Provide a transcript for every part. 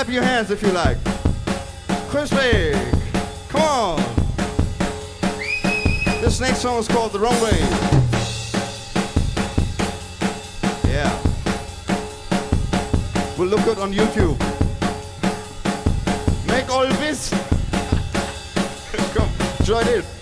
Clap your hands if you like. Crispy, come on. This next song is called The Wrong Way. Yeah. Will look good on YouTube. Make all this. Come, join in.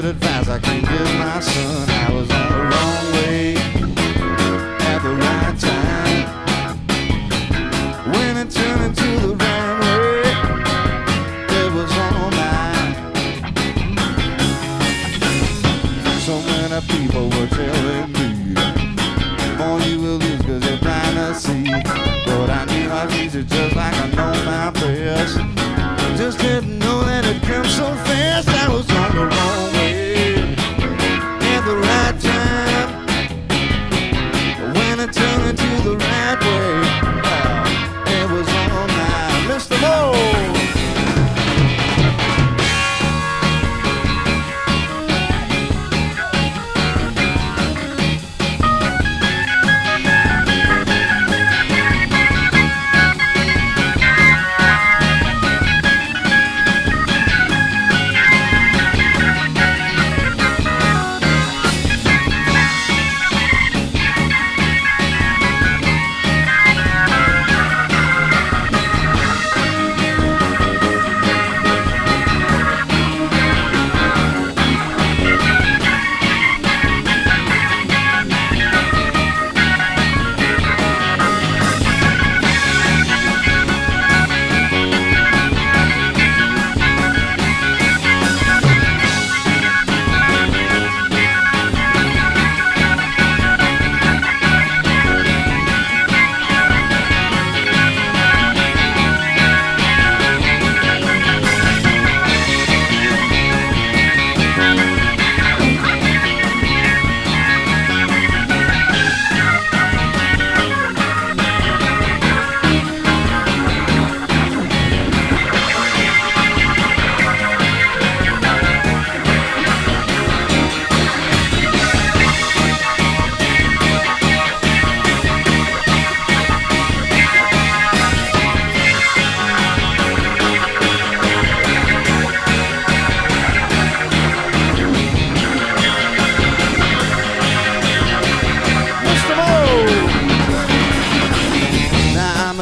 Good advice. I can give my son I was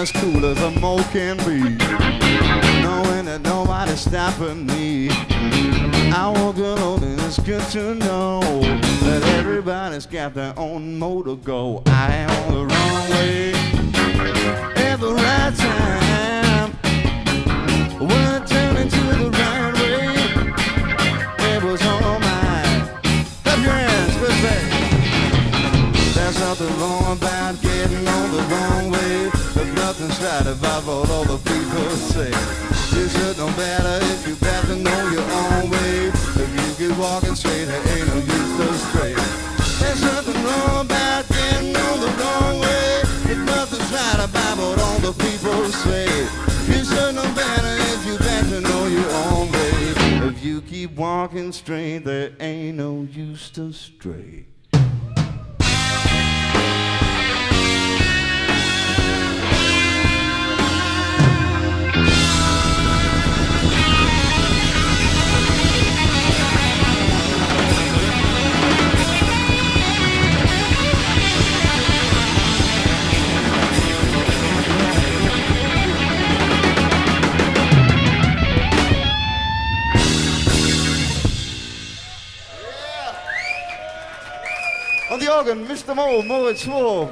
as cool as a mo can be, knowing that nobody's stopping me. I walk alone and it's good to know that everybody's got their own mo to go. I am on the wrong way at the right time. When it turned into the right way, it was all mine. Clap your hands, Beck. There's nothing wrong about getting on the wrong way. Right all the people say. You should know better if you know your own way. If you keep walking straight, there ain't no use to stray. There's nothing wrong about getting on the wrong way. But nothing's right about what all the people say. You should know better if you know your own way. If you keep walking straight, there ain't no use to stray. Organ, Mr. Mo, Moritz Wolf.